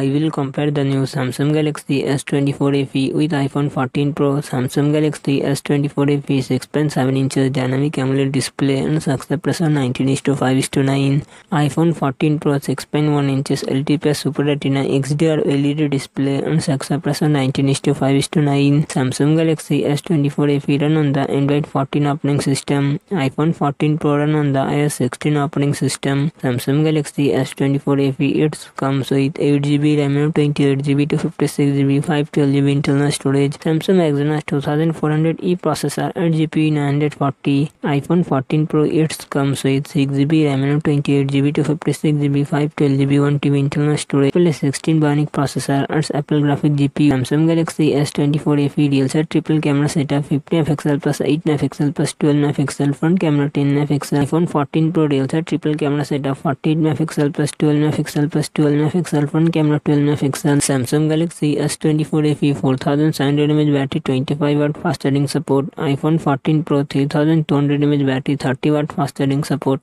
I will compare the new Samsung Galaxy S24 FE with iPhone 14 Pro. Samsung Galaxy S24 FE 6.7 inches dynamic AMOLED display and success ratio 19 to 5 to 9. iPhone 14 Pro 6.1 inches LTPS Super Retina XDR LED display and success ratio 19 to 5 to 9. Samsung Galaxy S24 FE run on the Android 14 operating system. iPhone 14 Pro run on the iOS 16 operating system. Samsung Galaxy S24 FE it comes with 8GB GB RAM M twenty eight GB two fifty six GB five twelve GB internal storage Samsung Exynos two thousand four hundred E processor eight GB nine hundred forty iPhone fourteen pro eight comes with six GB RAM M twenty eight GB two fifty six GB five twelve GB one TB internal storage plus sixteen Bionic processor it's Apple graphic GP Samsung Galaxy S twenty four F D else triple camera setup fifty F XL plus eight F XL plus twelve F XL front camera ten F XL phone fourteen pro D sir triple camera setup forty eight F XL plus twelve F XL plus twelve F XL front camera camera setup 48 MP plus 12 MP plus 12 MP front camera camera 12 megapixel Samsung Galaxy S24 FE 4700 mAh battery 25 watt fast charging support iPhone 14 Pro 3200 mAh battery 30 watt fast charging support